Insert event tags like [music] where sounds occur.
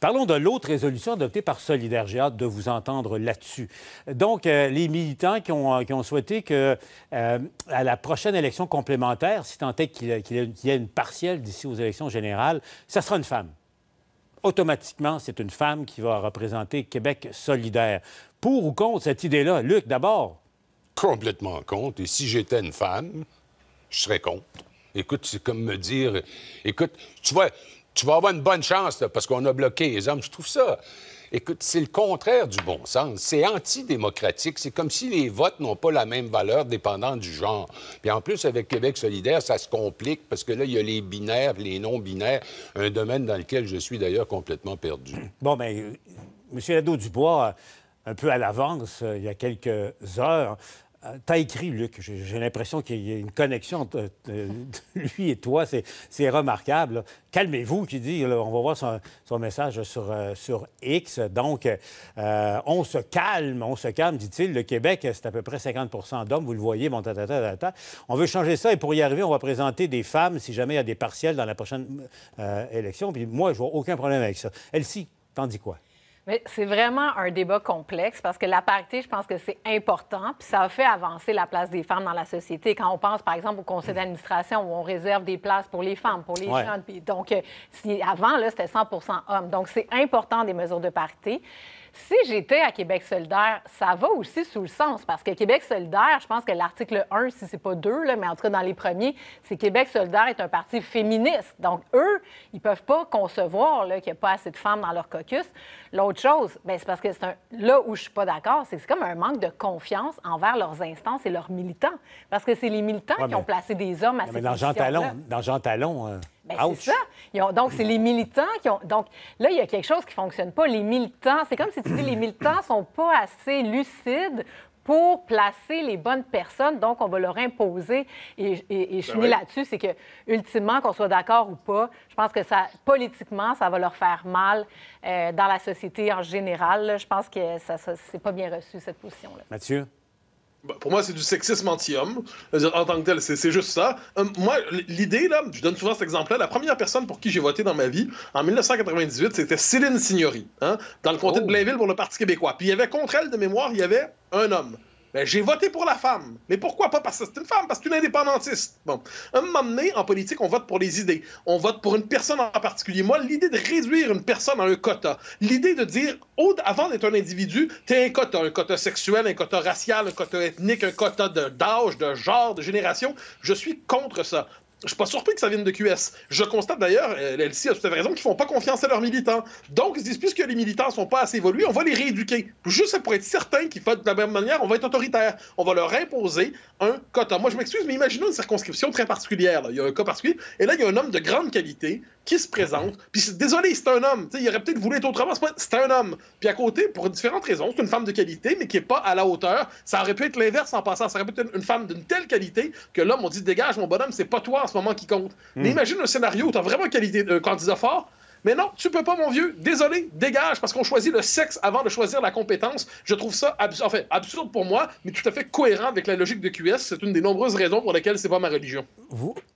Parlons de l'autre résolution adoptée par Solidaire. J'ai hâte de vous entendre là-dessus. Donc, euh, les militants qui ont, ont souhaité que, euh, à la prochaine élection complémentaire, si tant est qu'il y ait une partielle d'ici aux élections générales, ça sera une femme. Automatiquement, c'est une femme qui va représenter Québec solidaire. Pour ou contre cette idée-là? Luc, d'abord? Complètement contre. Et si j'étais une femme, je serais contre. Écoute, c'est comme me dire, écoute, tu vois, tu vas avoir une bonne chance parce qu'on a bloqué les hommes. Je trouve ça. Écoute, c'est le contraire du bon sens. C'est antidémocratique. C'est comme si les votes n'ont pas la même valeur dépendant du genre. Puis en plus, avec Québec solidaire, ça se complique parce que là, il y a les binaires, les non-binaires, un domaine dans lequel je suis d'ailleurs complètement perdu. [clears throat] Bon, bien, M. Lado-Dubois, un peu à l'avance, euh, il y a quelques heures, euh, T'as écrit, Luc. J'ai l'impression qu'il y a une connexion entre euh, lui et toi. C'est remarquable. Calmez-vous, qui dit. on va voir son, message sur, euh, sur, X. Donc, on se calme, on se calme, dit-il. Le Québec, c'est à peu près 50% d'hommes. Vous le voyez. Bon, On veut changer ça et pour y arriver, on va présenter des femmes si jamais il y a des partiels dans la prochaine élection. Puis moi, je vois aucun problème avec ça. Elsie, t'en dis quoi? Mais c'est vraiment un débat complexe parce que la parité, je pense que c'est important, puis ça a fait avancer la place des femmes dans la société. Quand on pense, par exemple, au conseil d'administration où on réserve des places pour les femmes, pour les jeunes, puis donc, euh, si, avant, là, c'était 100% hommes. Donc, c'est important des mesures de parité. Si j'étais à Québec solidaire, ça va aussi sous le sens, parce que Québec solidaire, je pense que l'article 1, si c'est pas 2, là, mais en tout cas dans les premiers, c'est Québec solidaire est un parti féministe. Donc, eux, ils peuvent pas concevoir qu'il n'y a pas assez de femmes dans leur caucus. L'autre chose, ben, c'est parce que c'est un... là où je suis pas d'accord, c'est que c'est comme un manque de confiance envers leurs instances et leurs militants. Parce que c'est les militants qui ont placé des hommes à cette mais dans Jean Talon, dans Jean Talon... Euh, c'est ça. donc, c'est les militants qui ont. Donc, là, il y a quelque chose qui ne fonctionne pas. Les militants, c'est comme si tu dis les militants sont pas assez lucides pour placer les bonnes personnes. Donc, on va leur imposer. Et, et, je ben finis là-dessus, c'est que, ultimement, qu'on soit d'accord ou pas, je pense que ça, politiquement, ça va leur faire mal euh, dans la société en général. Je pense que ça, ça c'est pas bien reçu, cette position-là. Mathieu? Bah, pour moi, c'est du sexisme anti-homme. En tant que tel, c'est juste ça. Euh, moi, l'idée, là, je donne souvent cet exemple-là. La première personne pour qui j'ai voté dans ma vie, en 1998, c'était Céline Signori, hein, dans le comté de oh. Blainville pour le Parti québécois. Puis il y avait contre elle, de mémoire, il y avait un homme. Ben, j'ai voté pour la femme. Mais pourquoi pas? Parce que c'est une femme, parce que c'est une indépendantiste. Bon. Un moment donné, en politique, on vote pour les idées. On vote pour une personne en particulier. Moi, l'idée de réduire une personne à un quota, l'idée de dire, avant d'être un individu, t'es un quota, un quota sexuel, un quota racial, un quota ethnique, un quota d'âge, de, de genre, de génération, je suis contre ça. Je suis pas surpris que ça vienne de QS. Je constate d'ailleurs, euh, LC a tout à fait raison, qu'ils font pas confiance à leurs militants. Donc, ils se disent, puisque les militants sont pas assez évolués, on va les rééduquer. Juste pour être certain qu'ils font de la même manière, on va être autoritaire. On va leur imposer un quota. Moi, je m'excuse, mais imaginons une circonscription très particulière. Il y a un cas particulier, et là, il y a un homme de grande qualité qui se présente. Puis, désolé, c'est un homme. il aurait peut-être voulu être autrement. C'est un homme. Puis, à côté, pour différentes raisons, c'est une femme de qualité, mais qui n'est pas à la hauteur. Ça aurait pu être l'inverse en passant. Ça aurait pu être une femme d'une telle qualité que l'homme, on dit, dégage, mon bonhomme, c'est pas toi ce moment qui compte. Hmm. Mais imagine un scénario où tu as vraiment qualité de candidat fort. Mais non, tu peux pas, mon vieux. Désolé, dégage, parce qu'on choisit le sexe avant de choisir la compétence. Je trouve ça absurde, enfin, absurde pour moi, mais tout à fait cohérent avec la logique de QS. C'est une des nombreuses raisons pour lesquelles c'est pas ma religion. Vous,